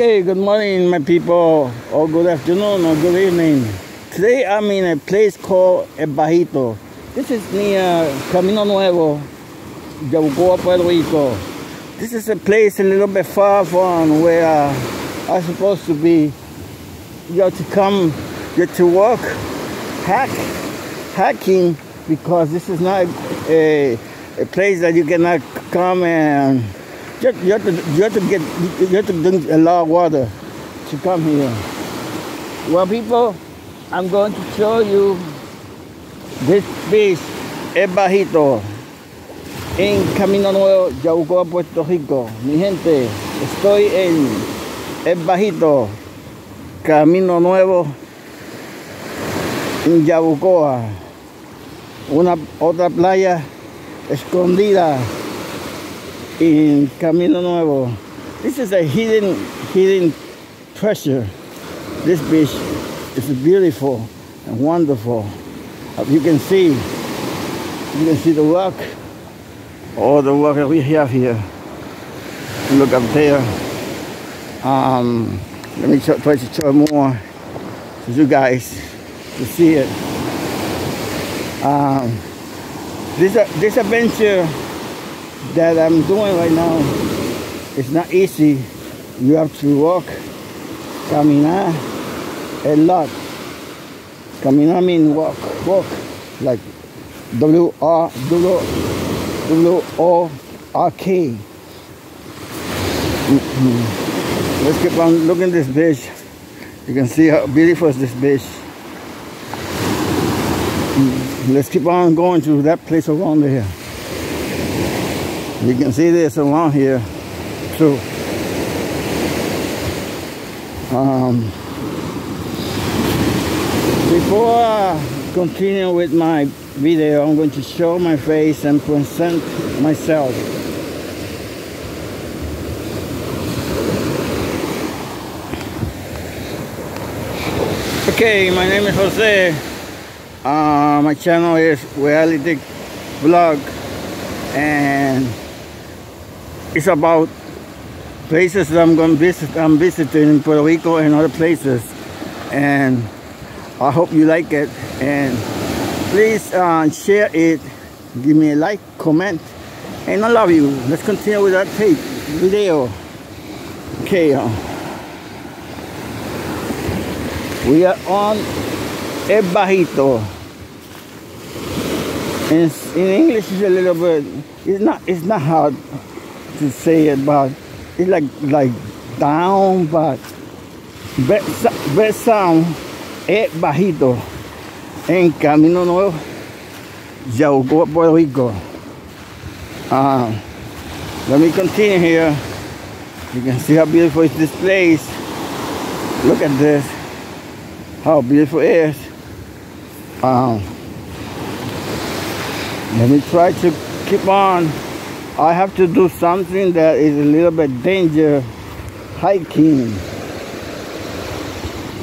Okay, good morning, my people, or good afternoon, or good evening. Today I'm in a place called El Bajito. This is near Camino Nuevo, Yabucoa, Puerto Rico. This is a place a little bit far from where I'm supposed to be. You have to come, get to work, hack, hacking, because this is not a, a place that you cannot come and you, have to drink a lot of water to come here. Well, people, I'm going to show you this beach, El Bajito, en Camino Nuevo, Yabucoa, Puerto Rico. Mi gente, estoy en El Bajito, Camino Nuevo, en Yabucoa, una otra playa escondida in Camino Nuevo. This is a hidden, hidden treasure. This beach is beautiful and wonderful. As you can see, you can see the rock, all the rock that we have here. Look up there. Um, let me try, to show more to you guys to see it. Um, this, this adventure that I'm doing right now is not easy. You have to walk, caminar a lot. Caminar means walk, walk, like W R W W O R K. Mm-hmm. Let's keep on looking this beach. You can see how beautiful is this beach. Mm-hmm. Let's keep on going to that place around there. You can see this along here too. Um, before I continue with my video, I'm going to show my face and present myself. Okay, my name is Jose. Uh, my channel is Reality Vlog and it's about places that I'm going to visit. I'm visiting in Puerto Rico and other places, and I hope you like it. And please uh, share it, give me a like, comment, and I love you. Let's continue with that tape video. Okay, uh, we are on El Bajito. In, in English, it's a little bit. It's not. It's not hard to say it, but it's like like down, but best sound es bajito en Camino Nuevo, Yabucoa, Puerto Rico. Uh, let me continue here. You can see how beautiful is this place. Look at this. How beautiful it is. Um, let me try to keep on I have to do something that is a little bit danger hiking.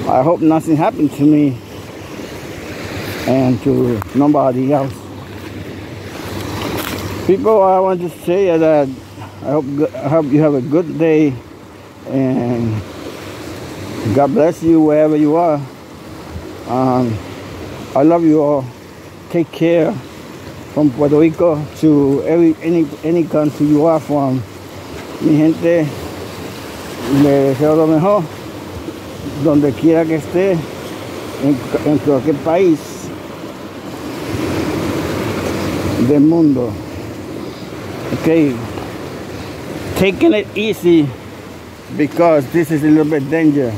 I hope nothing happened to me and to nobody else. People, I want to say that I hope, I hope you have a good day and God bless you wherever you are. Um, I love you all. Take care from Puerto Rico to every any any country you are from. Mi gente, le deseo lo mejor donde quiera que esté, en, en cualquier país del mundo. Okay, taking it easy because this is a little bit danger.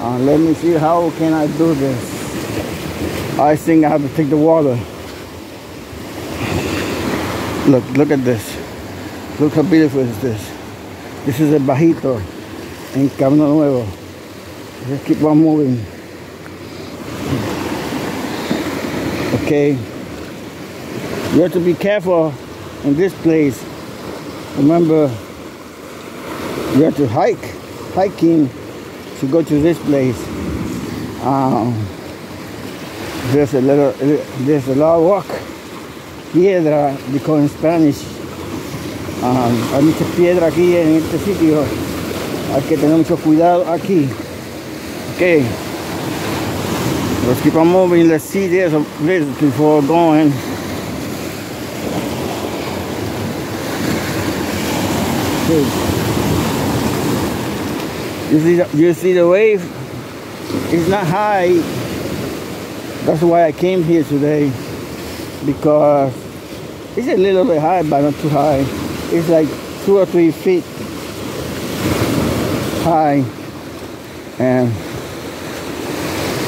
Uh, let me see how can I do this. I think I have to take the water. Look, look at this. Look how beautiful is this. This is a bajito in Camino Nuevo. Just keep on moving. Okay. You have to be careful in this place. Remember, you have to hike, hiking to go to this place. Um, there's a little, there's a lot of walk piedra, dijo en Spanish. Um, hay mucha piedra aquí en este sitio Hay que tener mucho cuidado aquí. Okay. Let's keep on moving. Let's see this before going. Okay. You see the, you see the wave? It's not high. That's why I came here today because it's a little bit high, but not too high. It's like two or three feet high. And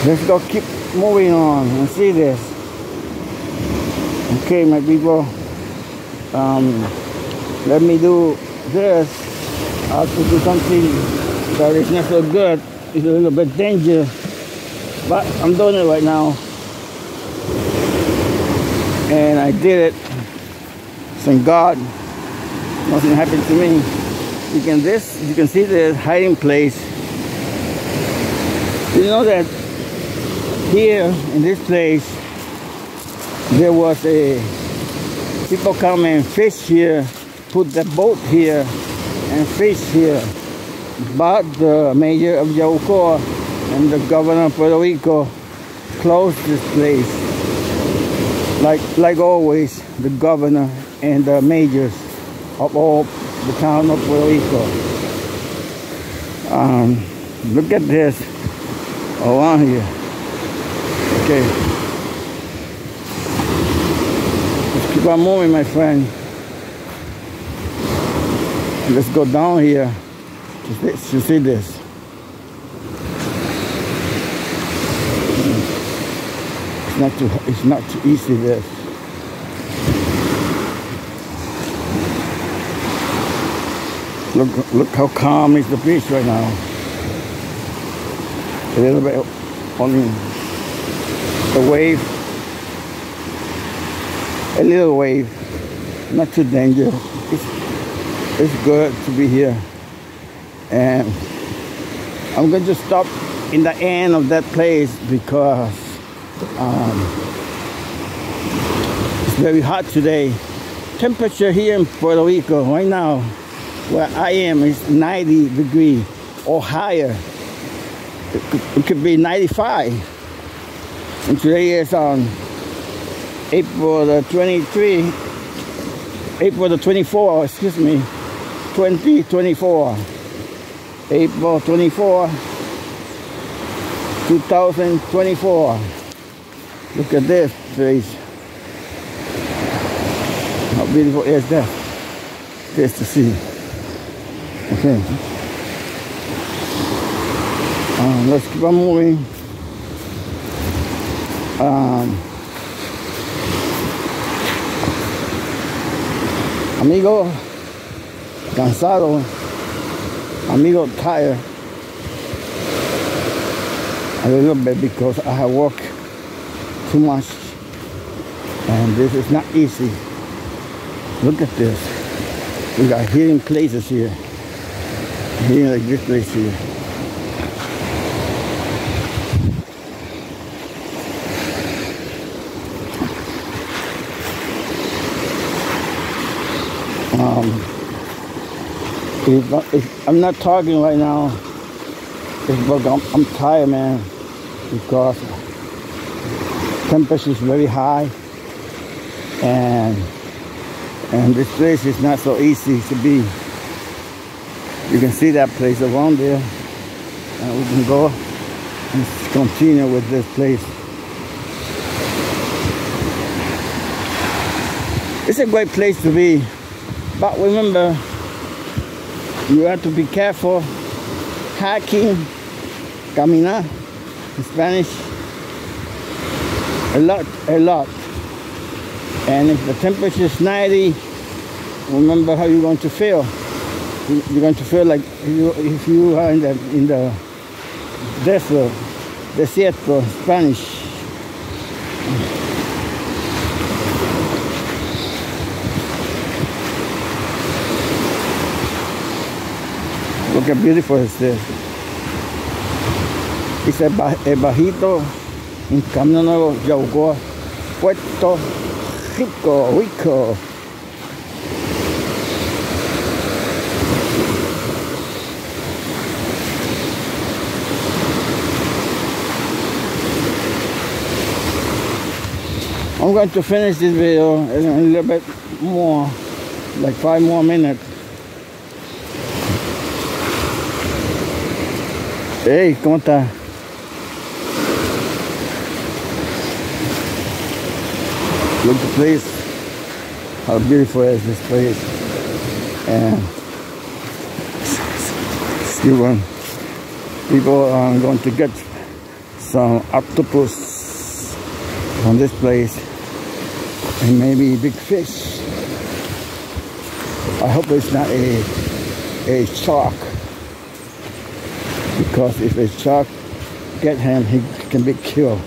let's go keep moving on and see this. Okay, my people. Um, let me do this. I have to do something that is not so good. It's a little bit dangerous. But I'm doing it right now. And I did it. Thank God. Nothing happened to me. You can this you can see the hiding place. You know that here in this place there was a people come and fish here, put the boat here and fish here. But the mayor of Yabucoa and the governor of Puerto Rico closed this place. Like like always, the governor and the mayors of all the town of Puerto Rico. Um, look at this around here. Okay. Let's keep on moving, my friend. Let's go down here to see, to see this. Not too, it's not too easy this. Look, look how calm is the beach right now. A little bit on the wave. A little wave. Not too dangerous. It's, it's good to be here. And I'm going to stop in the end of that place because um, it's very hot today. Temperature here in Puerto Rico right now where I am is 90 degree or higher. It could, it could be 95. And today is on April the 23, April the 24, excuse me, 2024. April 24, 2024. Look at this place. How beautiful is that? This to see. Okay. Um, let's keep on moving. Um, amigo cansado, amigo tired a little bit because I have worked too much and this is not easy. Look at this. We got hidden places here. Here like this place here. Um, if, if I'm not talking right now, it's because I'm, I'm tired, man, because temperature is very high, and and this place is not so easy to be. You can see that place around there, and we can go and continue with this place. It's a great place to be. But remember, you have to be careful. Hiking, caminar, in Spanish, a lot, a lot. And if the temperature is 90, remember how you're going to feel. You're going to feel like you, if you are in the, in the desert, desierto, Spanish. Look how beautiful is this. It's a, a bajito en Camino Nuevo, Yaucoa, Puerto Rico, Rico. I'm going to finish this video in a little bit more, like five more minutes. Hey, ¿cómo está? Look the place. How beautiful is this place. And see one. People are going to get some octopus from this place and maybe big fish. I hope it's not a a shark because if a shark get him, he can be killed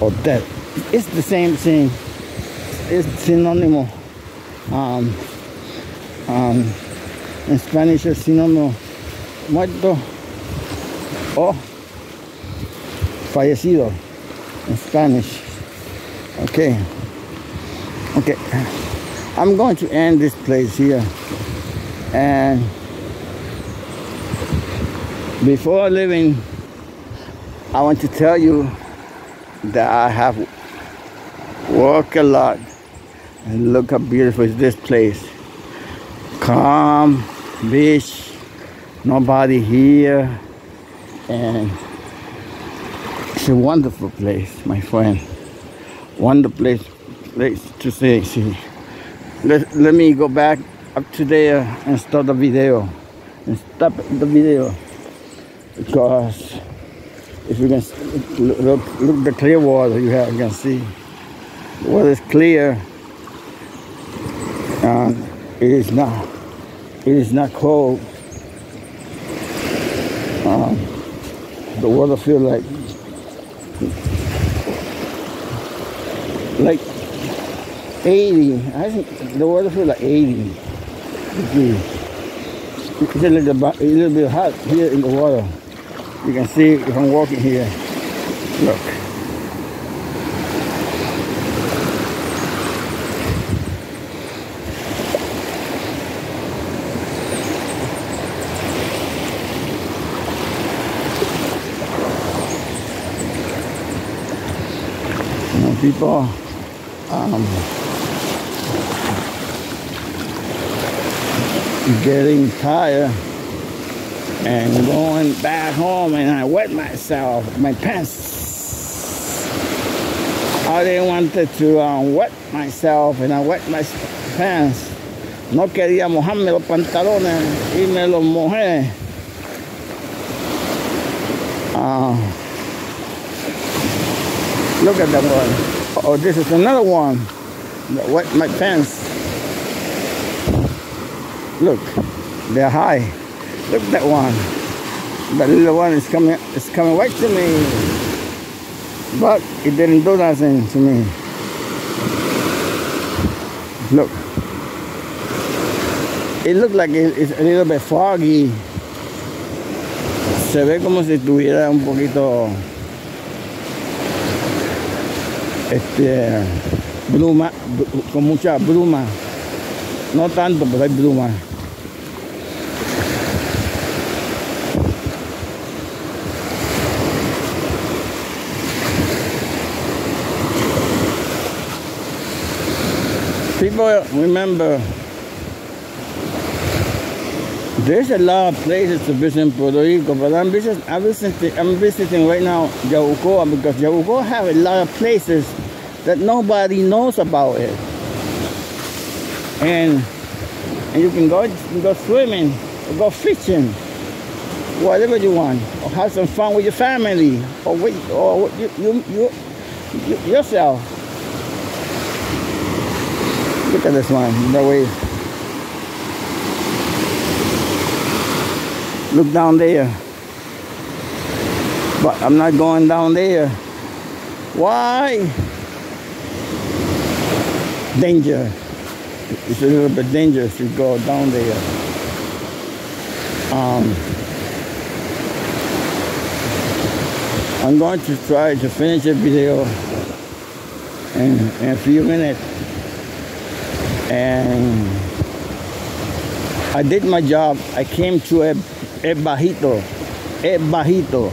or dead it's the same thing. It's synonymous. Um, um, in Spanish es sinónimo muerto o fallecido in Spanish. Okay. Okay. I'm going to end this place here. And before leaving, I want to tell you that I have walk a lot and look how beautiful is this place. Calm beach nobody here and it's a wonderful place my friend. Wonderful place place to see see. Let, let me go back up to there and start the video. And stop the video because if you can look, look the clear water you, have, you can see water is clear and it is not it is not cold. Um, the water feel like like 80 I think the water feel like 80 degrees. It's a little, a little bit hot here in the water. You can see if I'm walking here. Look people um, getting tired and going back home and I wet myself, my pants. I didn't want to um, wet myself and I wet my pants. No quería mojarme los pantalones y me los mojé. Uh, look at that one. Oh, this is another one that wet my pants. Look, they're high. Look at that one. That little one is coming is coming right to me. But it didn't do nothing to me. Look. It looked like it's a little bit foggy. Se ve como si estuviera un poquito este, bruma, con mucha bruma. No tanto, pero hay bruma. People remember there's a lot of places to visit in Puerto Rico, but I'm visiting, I'm visiting, I'm visiting right now Yabucoa because Yabucoa have a lot of places that nobody knows about it. And, and you can go, go swimming, go fishing, whatever you want, or have some fun with your family, or with, or you, you, you, you yourself. Look at this one, the way. Look down there. But I'm not going down there. Why? danger. It's a little bit dangerous to go down there. Um, I'm going to try to finish the video in, in a few minutes. And I did my job. I came to El, El Bajito, El Bajito,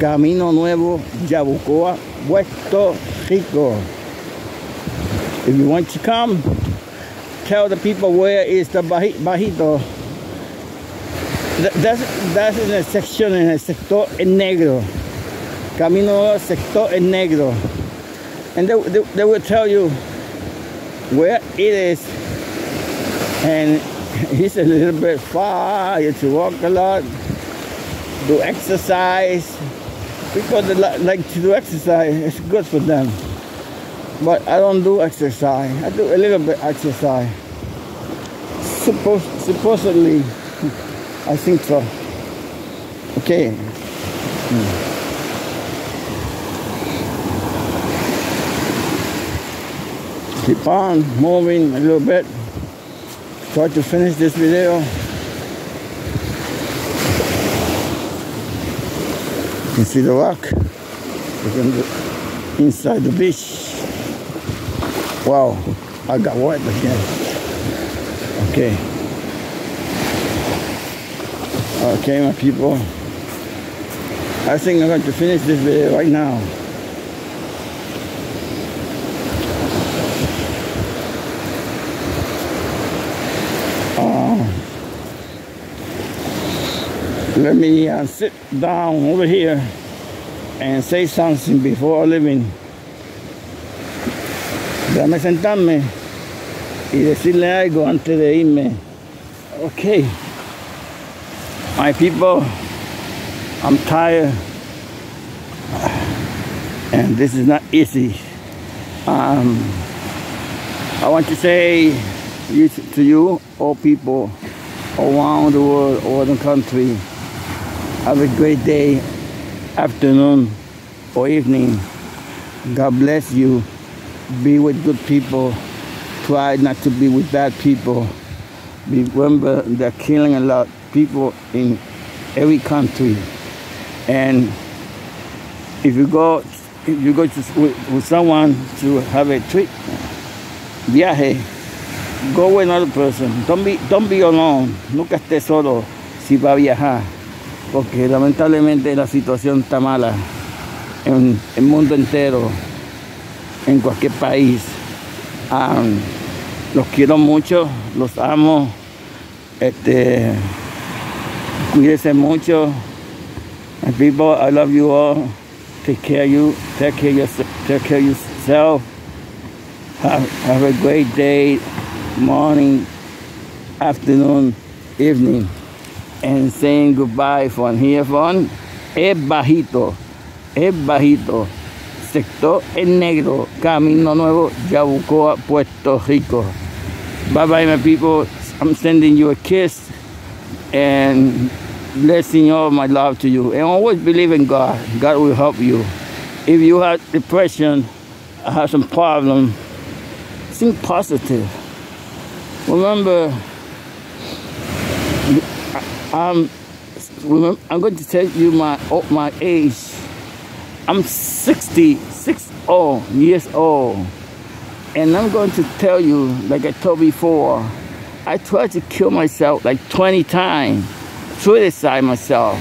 Camino Nuevo, Yabucoa, Puerto Rico. If you want to come, tell the people where is the bajito. That's, that's in a section in el sector en negro. Camino sector en negro. And they, they, they will tell you where it is. And it's a little bit far. You have to walk a lot, do exercise. People that like to do exercise, it's good for them. But I don't do exercise. I do a little bit exercise. Suppos supposedly, I think so. Okay. Hmm. Keep on moving a little bit. Try to finish this video. You can see the rock. Inside the beach. Wow, I got wet again. Okay. Okay, my people. I think I'm going to finish this video right now. Let me uh, sit down over here and say something before leaving. Déjame sentarme y decirle algo antes de irme. Okay. My people, I'm tired. And this is not easy. Um, I want to say to you, all people around the world, all the country, have a great day, afternoon, or evening. God bless you be with good people. Try not to be with bad people. Remember, they're killing a lot of people in every country. And if you go, if you go to, with, with someone to have a trip, viaje, go with another person. Don't be, don't be alone. Nunca esté solo si va a viajar. Porque lamentablemente la situación está mala en el mundo entero en cualquier país. Los quiero mucho, los amo. Este, cuídense mucho. People, I love you all. Take care of you. Take care of yourself. Take care of yourself. Have a great day, morning, afternoon, evening. And saying goodbye from here from Es Bajito. Es Bajito. sector en negro, Camino Nuevo, Yabucoa, Puerto Rico. Bye bye, my people. I'm sending you a kiss and blessing all my love to you. And always believe in God. God will help you. If you have depression, have some problem, think positive. Remember, I'm, I'm going to tell you my oh, my age. I'm 66 oh, years old. And I'm going to tell you, like I told before, I tried to kill myself like 20 times, suicide myself.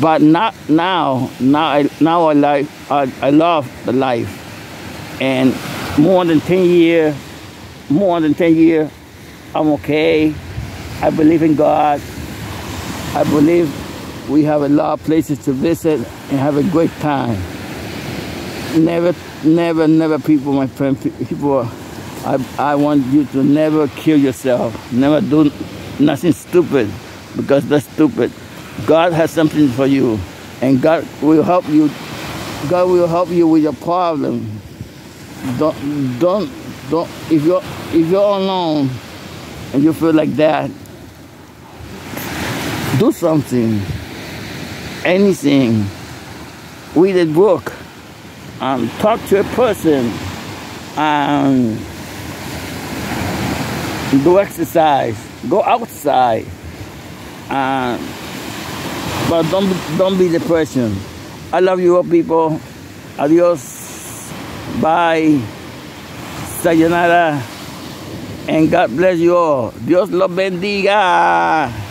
But not now, now I, now I, like, I, I love the life. And more than 10 years, more than 10 years, I'm okay. I believe in God. I believe we have a lot of places to visit and have a great time. Never, never, never people, my friend, people, I, I want you to never kill yourself. Never do nothing stupid because that's stupid. God has something for you and God will help you. God will help you with your problem. Don't, don't, don't, if you're, if you're alone and you feel like that, do something anything, read a book, um, talk to a person, um, do exercise, go outside, um, but don't don't be depression. I love you all, people. Adios. Bye. Sayonara. And God bless you all. Dios los bendiga.